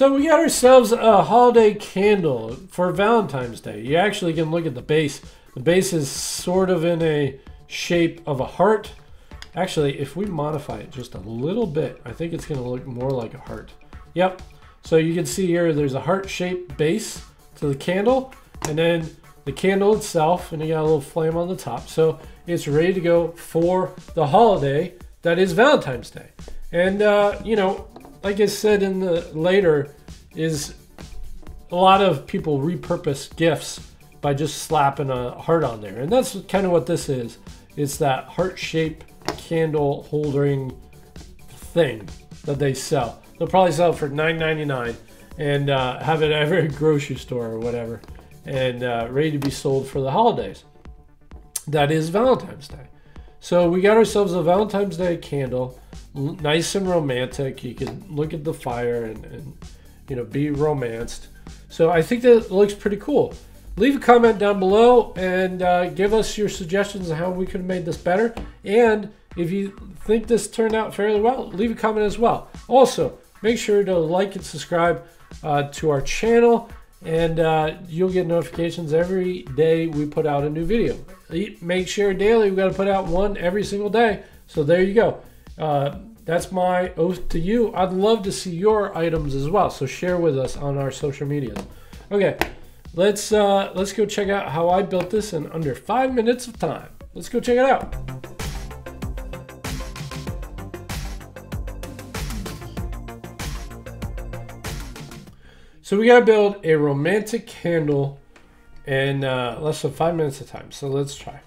So we got ourselves a holiday candle for Valentine's Day. You actually can look at the base. The base is sort of in a shape of a heart. Actually, if we modify it just a little bit, I think it's going to look more like a heart. Yep. So you can see here there's a heart-shaped base to the candle, and then the candle itself, and you got a little flame on the top. So it's ready to go for the holiday that is Valentine's Day. And, uh, you know, like I said in the later, is a lot of people repurpose gifts by just slapping a heart on there. And that's kind of what this is. It's that heart-shaped candle holding thing that they sell. They'll probably sell for $9.99 and uh, have it at every grocery store or whatever and uh, ready to be sold for the holidays. That is Valentine's Day. So we got ourselves a Valentine's Day candle, nice and romantic. You can look at the fire and, and you know be romanced. So I think that looks pretty cool. Leave a comment down below and uh, give us your suggestions on how we could have made this better. And if you think this turned out fairly well, leave a comment as well. Also, make sure to like and subscribe uh, to our channel and uh, you'll get notifications every day we put out a new video. Make Share Daily we got to put out one every single day. So there you go. Uh, that's my oath to you. I'd love to see your items as well. So share with us on our social media. Okay, let's uh, let's go check out how I built this in under five minutes of time. Let's go check it out. So we gotta build a romantic candle in uh, less than five minutes of time. So let's try.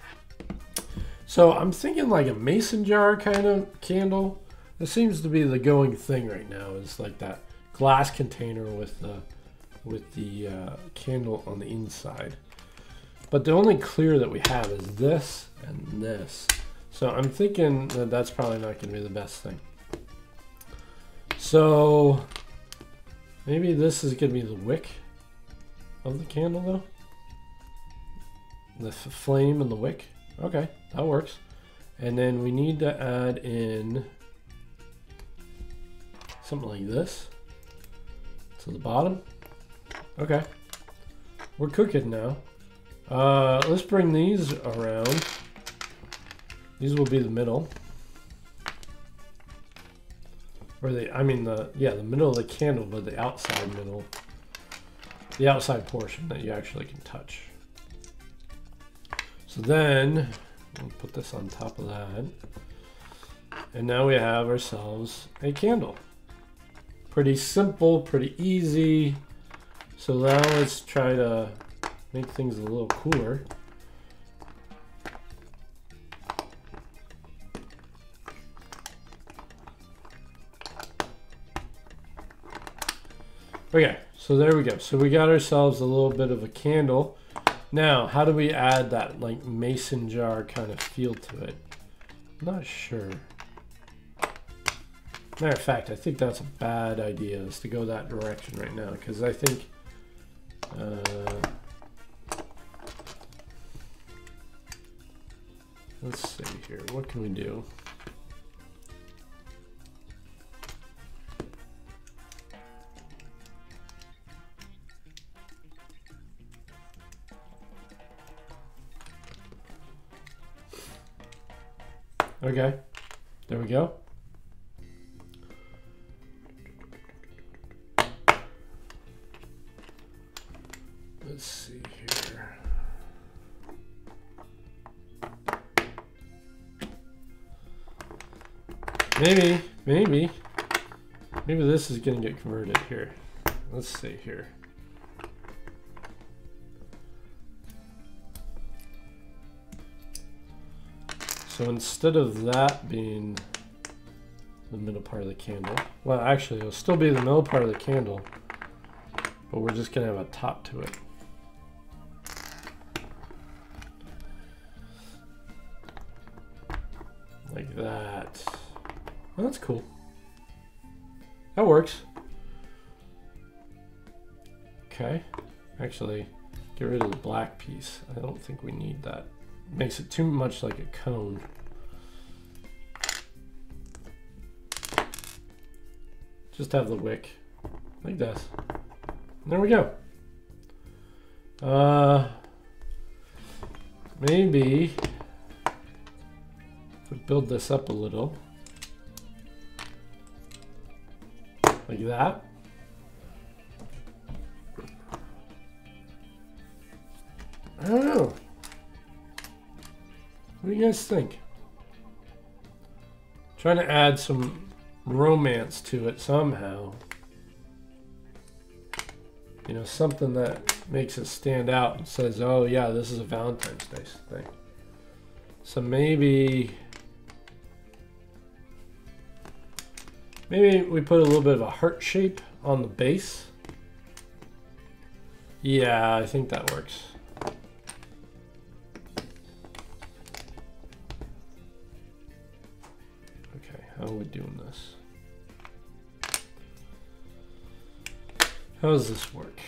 So I'm thinking like a mason jar kind of candle. This seems to be the going thing right now. Is like that glass container with the with the uh, candle on the inside. But the only clear that we have is this and this. So I'm thinking that that's probably not going to be the best thing. So Maybe this is to be the wick of the candle, though. The flame and the wick. Okay, that works. And then we need to add in something like this to the bottom. Okay, we're cooking now. Uh, let's bring these around. These will be the middle. Or the, I mean the, yeah, the middle of the candle, but the outside middle. The outside portion that you actually can touch. So then, we'll put this on top of that. And now we have ourselves a candle. Pretty simple, pretty easy. So now let's try to make things a little cooler. Okay, so there we go. So we got ourselves a little bit of a candle. Now, how do we add that like mason jar kind of feel to it? I'm not sure. Matter of fact, I think that's a bad idea is to go that direction right now because I think uh, let's see here. What can we do? Okay, there we go. Let's see here. Maybe, maybe, maybe this is going to get converted here. Let's see here. So instead of that being the middle part of the candle, well actually it'll still be the middle part of the candle, but we're just gonna have a top to it. Like that. Well, that's cool. That works. Okay. Actually, get rid of the black piece. I don't think we need that makes it too much like a cone. Just have the wick. like this. There we go. Uh, maybe build this up a little, like that. I don't know. What do you guys think? Trying to add some romance to it somehow. You know, something that makes it stand out and says, oh yeah, this is a Valentine's Day thing. So maybe, maybe we put a little bit of a heart shape on the base. Yeah, I think that works. How are we doing this? How does this work?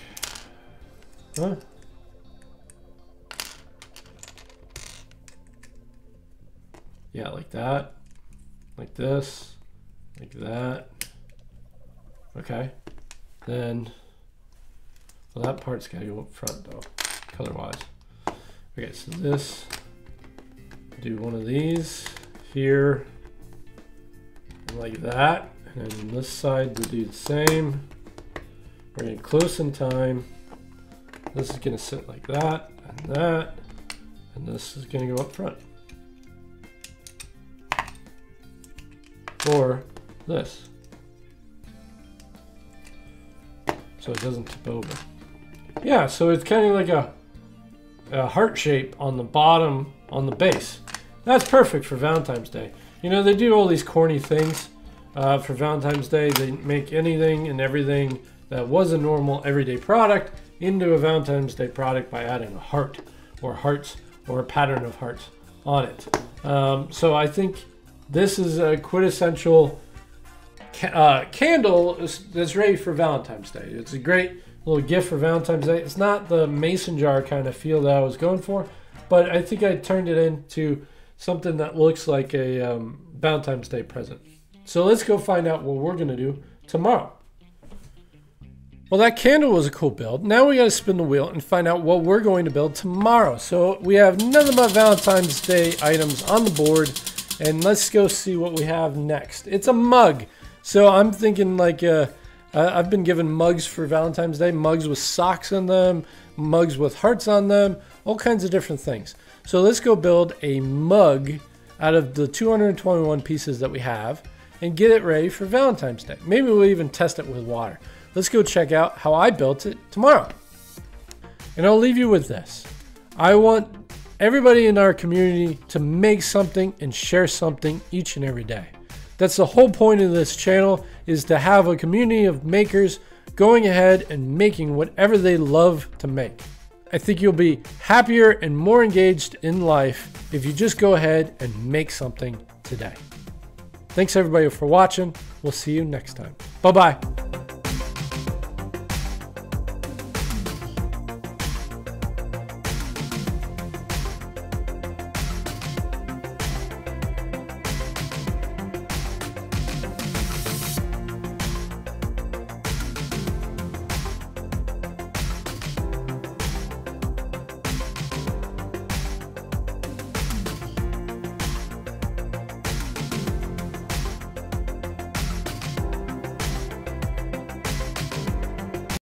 Huh? Yeah, like that. Like this. Like that. Okay. Then, well, that part's gotta go up front though, color-wise. Okay, so this, do one of these here like that. And this side we'll do the same. We're getting close in time. This is gonna sit like that and that. And this is gonna go up front. Or this. So it doesn't tip over. Yeah, so it's kind of like a, a heart shape on the bottom on the base. That's perfect for Valentine's Day. You know, they do all these corny things uh, for Valentine's Day. They make anything and everything that was a normal everyday product into a Valentine's Day product by adding a heart or hearts or a pattern of hearts on it. Um, so I think this is a quintessential ca uh, candle that's ready for Valentine's Day. It's a great little gift for Valentine's Day. It's not the mason jar kind of feel that I was going for, but I think I turned it into something that looks like a um, Valentine's Day present. So let's go find out what we're going to do tomorrow. Well, that candle was a cool build. Now we got to spin the wheel and find out what we're going to build tomorrow. So we have nothing but Valentine's Day items on the board. And let's go see what we have next. It's a mug. So I'm thinking like, uh, I've been given mugs for Valentine's Day. Mugs with socks on them, mugs with hearts on them, all kinds of different things. So let's go build a mug out of the 221 pieces that we have and get it ready for Valentine's Day. Maybe we'll even test it with water. Let's go check out how I built it tomorrow. And I'll leave you with this. I want everybody in our community to make something and share something each and every day. That's the whole point of this channel is to have a community of makers going ahead and making whatever they love to make. I think you'll be happier and more engaged in life if you just go ahead and make something today. Thanks everybody for watching. We'll see you next time. Bye bye.